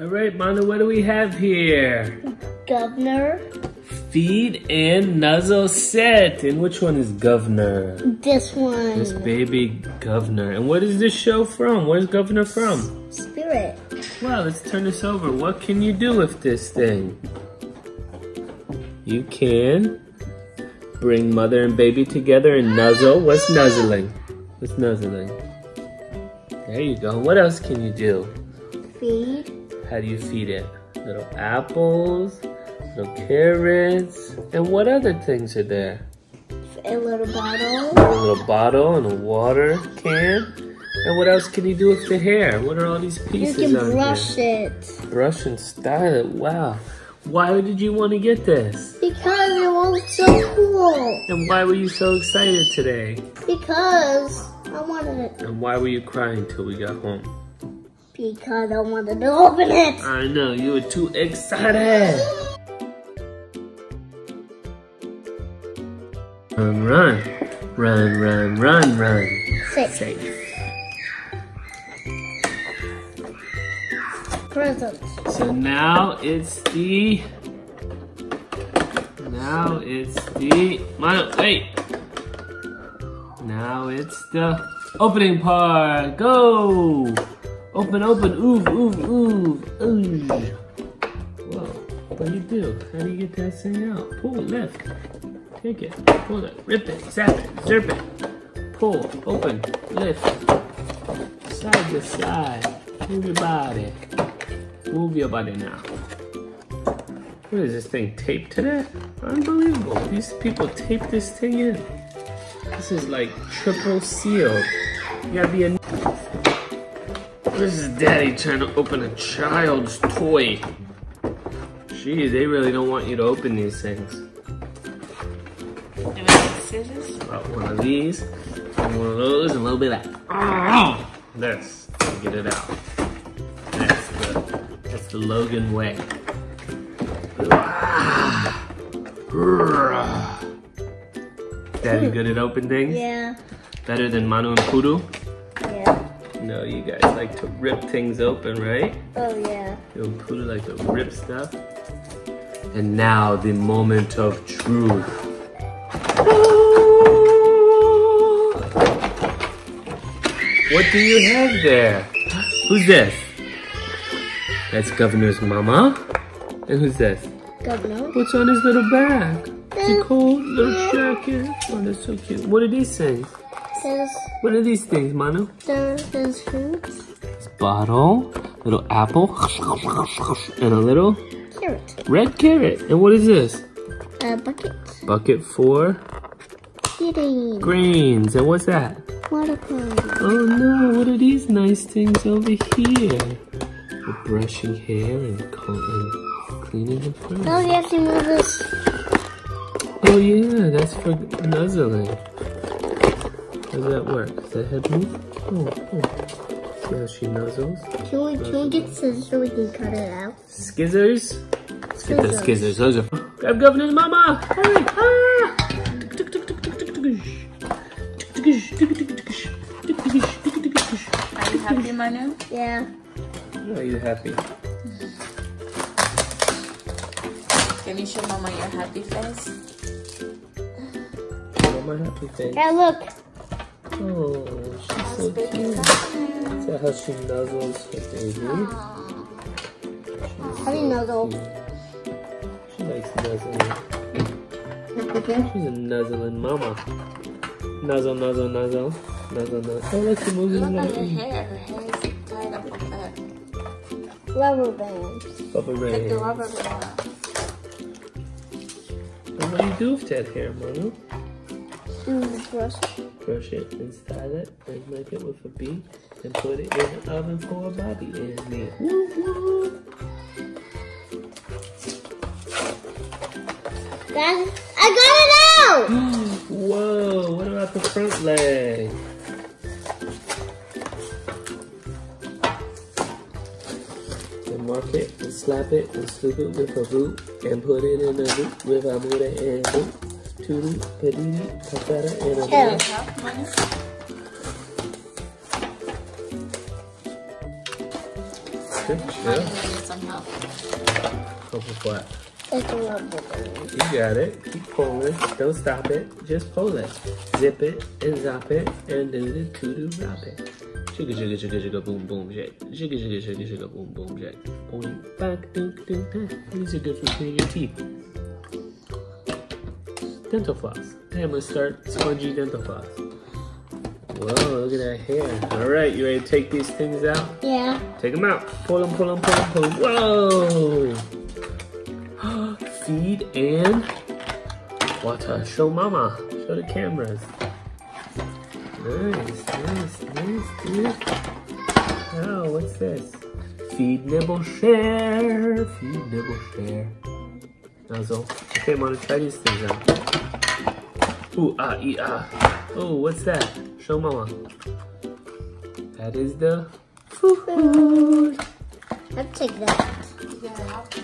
All right, Manu, what do we have here? Governor. Feed and nuzzle set. And which one is Governor? This one. This baby Governor. And what is this show from? Where's Governor from? Spirit. Wow, let's turn this over. What can you do with this thing? You can bring mother and baby together and nuzzle. What's nuzzling? What's nuzzling? There you go. What else can you do? Feed. How do you feed it? Little apples, little carrots, and what other things are there? A little bottle. A little bottle and a water can. And what else can you do with the hair? What are all these pieces You can brush here? it. Brush and style it. Wow. Why did you want to get this? Because it was so cool. And why were you so excited today? Because I wanted it. And why were you crying till we got home? Because I wanted to open it. I know, you were too excited. Run, run. Run, run, run, run. Six. Safe. Presents. So now it's the. Now it's the. My, wait. Now it's the opening part. Go! Open, open, ooh, ooh, ooh, ooh. Whoa. What do you do? How do you get that thing out? Pull, lift. Take it. Pull it. Rip it. Zap it. Zerp it. Pull. Open. Lift. Side to side. Move your body. Move your body now. What is this thing taped to that? Unbelievable. These people tape this thing in. This is like triple sealed. You gotta be a. This is daddy trying to open a child's toy. Gee, they really don't want you to open these things. Do we have scissors? About one of these, and one of those, and a little bit of that. Oh, this, to get it out. That's the, that's the Logan way. Daddy good at open things? Yeah. Better than Manu and Puru? No, you guys like to rip things open, right? Oh yeah. You and Puru like to rip stuff. And now the moment of truth. What do you have there? Who's this? That's Governor's mama. And who's this? Governor. What's on his little bag? A cold little jacket. Oh, that's so cute. What did he things? What are these things, Manu? there, there's food. Bottle, little apple, and a little Carrot. red carrot. And what is this? A bucket. Bucket for Eating. grains. And what's that? Watermelon. Oh no, what are these nice things over here? For brushing hair and, cleaning the fur. Oh, we have to move this. Oh yeah, that's for nuzzling. How does that work? Does that head move? Oh, oh. See how she nuzzles? Can we, can we get scissors so we can cut it out? Skizzers? Let's get the Scissors. skizzers. Those are. Grab Governor's mama! Hurry! Ah! Are you happy, Manu? Yeah. Are you happy? Can you show Mama your happy face? Mama happy face. Hey, look. Oh, she's so cute. That how she nuzzles her baby? How do nuzzle? She likes nuzzling. She's a nuzzling mama. Nuzzle, nuzzle, nuzzle. Nuzzle, nuzzle. Oh, look, she moves at her hair. Her hair is tied up with that. Rubber bands. Bubba Like Ray. the rubber band. And what do you do with that hair, Manu? Mm, brush. Brush it and style it and make it with a bead and put it in the oven for a bobby and me. Woo woo! That, I got it out! Whoa, what about the front leg? And mark it and slap it and slip it with a boot and put it in a loop with a muda and boot. Toodoo, padidi, papetta, and a Tail. loop. Huh, Manu? too. I Yeah. need some help. Help with what? It's a rubber band. You got it. Keep pulling. Don't stop it. Just pull it. Zip it and zop it and do the to do drop it. Sugar, sugar, sugar, sugar, boom, boom, shake. Sugar, sugar, sugar, sugar, boom, boom, shake. Boing, back, dunk, dunk, dunk. These are good for cleaning your teeth. Dental floss. Hey, I'm gonna start spongy dental floss. Whoa, look at that hair. All right, you ready to take these things out? Yeah. Take them out. Pull them, pull them, pull them, pull them. Whoa! Feed and water. Show mama. Show the cameras. Nice, nice, nice, dude. Oh, what's this? Feed, nibble, share. Feed, nibble, share. Nuzzle. Okay, I'm gonna try these things out. Ooh, ah, ee, ah. Oh, what's that? Show mama. That is the food. I'll take that. You gotta help me.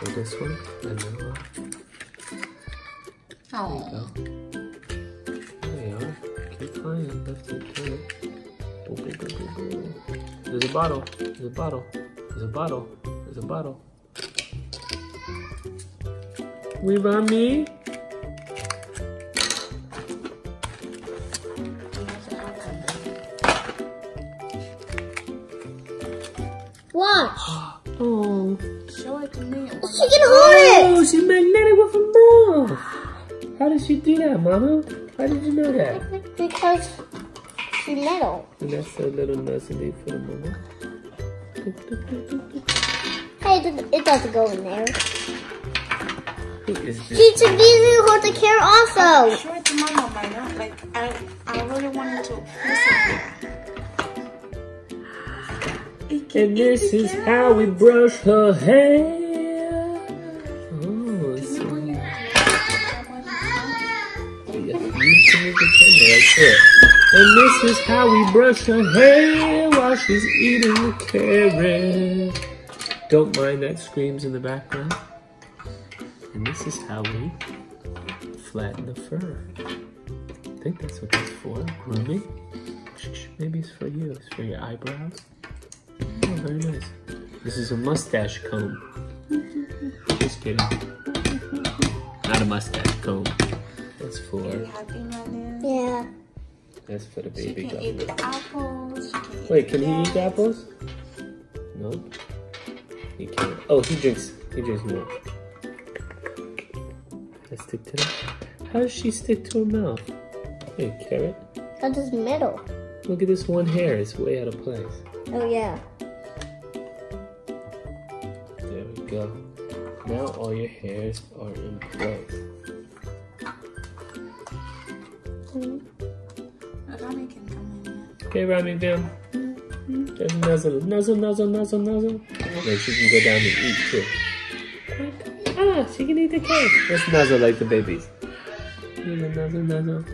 Or this one. Vanilla. Oh. There you are. Keep flying. Left and turn it. Boom, boom, boom, boom, boom. There's a bottle. There's a bottle. There's a bottle. There's a bottle. We run me. Watch. Oh. Show it to me. Oh, She can hold oh, it. Oh, she's magnetic with her mouth. How did she do that, Mama? How did you know that? Because she's metal. And that's a little nuzzly for the mama. Hey, it doesn't- it doesn't go in there. Who is She this? should be able to hold the carrot also. Show it to mama, Maya. Like, I, I really wanted to listen And this is how we brush her hair. Oh, so Yeah, you can move the camera right there. And this is how we brush her hair while she's eating the carrot. Don't mind that screams in the background. And this is how we flatten the fur. I think that's what that's for. Grooming. Maybe it's for you. It's for your eyebrows. Oh, very nice. This is a mustache comb. Just kidding. Not a mustache comb. That's for Happy man. Yeah. That's for the She baby can eat the apples. She can eat Wait, the can he eat apples? No. He can't. Oh, he drinks. He drinks milk. Let's stick to that. How does she stick to her mouth? Hey, carrot. That is metal. Look at this one hair. It's way out of place. Oh yeah. There we go. Now all your hairs are in place. Rami can Okay, Rami Vim. There's nuzzle, nuzzle, nuzzle, nuzzle, nuzzle. Then she can go down and eat too. Ah, she can eat the cake. Let's nuzzle like the babies. Nuzzle, nuzzle, nuzzle.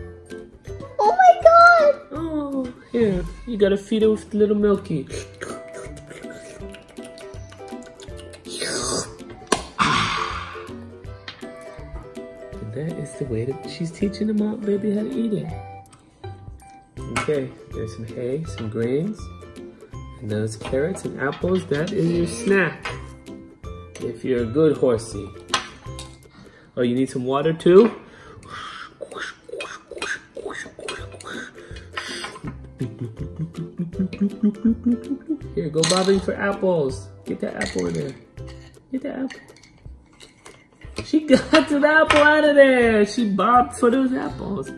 Oh my god. Oh, here. You gotta feed her with the little milky. That is the way that she's teaching them out, baby, how to eat it. Okay, there's some hay, some grains, and those carrots and apples. That is your snack. If you're a good horsey. Oh, you need some water too? Here, go bobbing for apples. Get that apple in there. Get that apple. She got the apple out of there. She bobbed for those apples.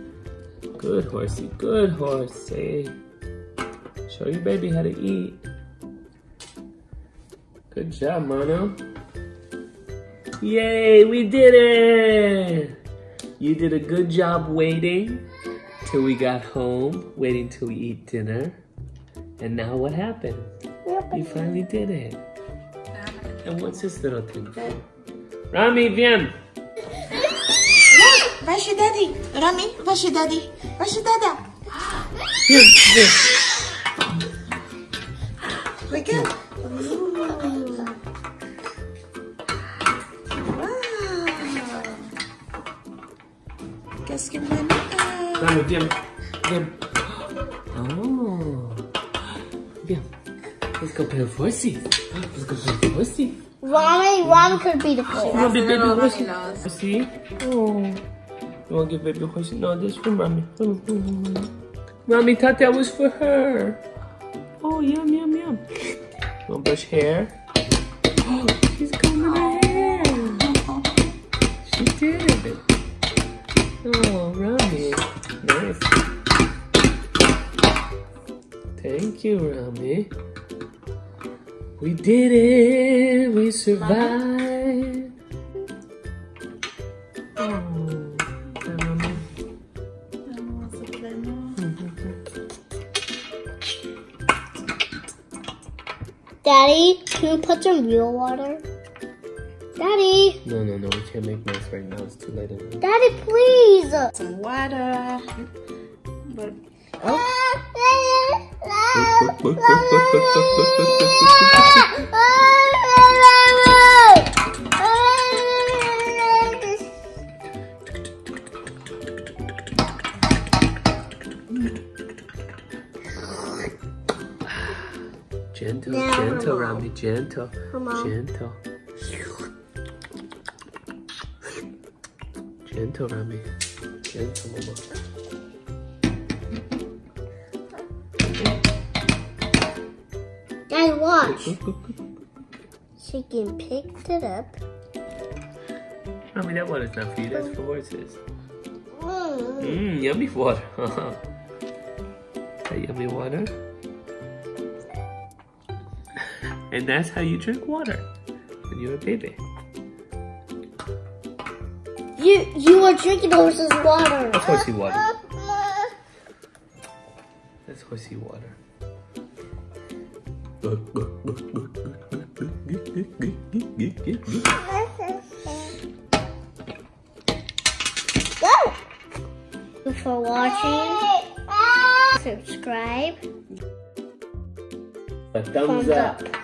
Good horsey, good horsey. Show your baby how to eat. Good job, Manu. Yay, we did it! You did a good job waiting till we got home, waiting till we eat dinner. And now what happened? You finally did it. And what's this little thing for? Rami, bien. Where's your daddy? Rami, where's your daddy? Where's your dada? Here, here. Look at. Ooh. Wow. Qu'est-ce que Monica? Rami, bien. Bien. Oh. Yeah. Let's go play with horses. Let's go play with horses. Rami, Rami could be the You fourth. want to be baby horsey? nose. Horsey? Oh. You want to get baby horsey? No, this for mommy. Mommy thought that was for her. Oh, yum, yum, yum. Want to brush hair? Oh, she's combing her hair. She did. Oh, Rami. Nice. Thank you, Rami. We did it. We survived. Daddy, can you put some real water? Daddy, No, no, no. We can't make mess right now. It's too late. in Daddy, please. Some water. But oh. Gentle, Now, gentle, Mom. Rami. Gentle, Come on. gentle. Gentle, Rami. Gentle, Mama. Daddy, watch. She can pick it up. Rami, that water's not for you. That's for horses. Mm. Mmm, yummy water. that yummy water. And that's how you drink water when you're a baby. You you are drinking horse's water. That's horsey water. That's horsey water. Go. For watching. Subscribe. A thumbs Thumbs up. up.